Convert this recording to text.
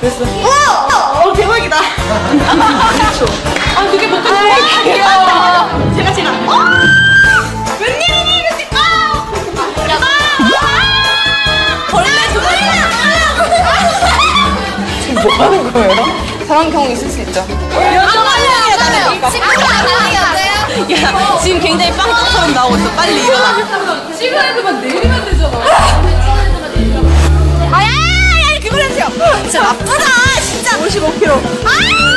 됐어. 어, 대박이다. 그렇죠. 아, 그게 못 거야. 귀여워. 제가, 제가. 어? 웬일이니, 이렇게. 아! 아! 벌레 지금 뭐 하는 거예요? 저런 경우 있을 수 있죠. 친구가 야, 지금 굉장히 빵떡처럼 나오고 있어. 빨리 일어나. 진짜 나쁘다 진짜 55kg 아!